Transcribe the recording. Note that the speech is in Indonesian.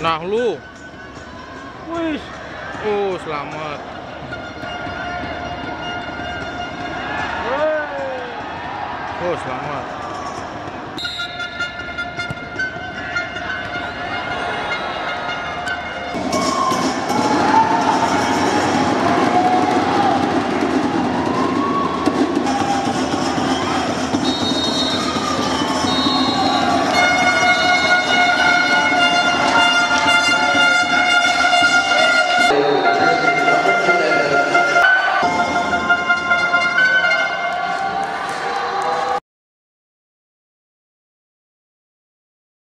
Nah lu. Wih. Oh, selamat. Oh, selamat.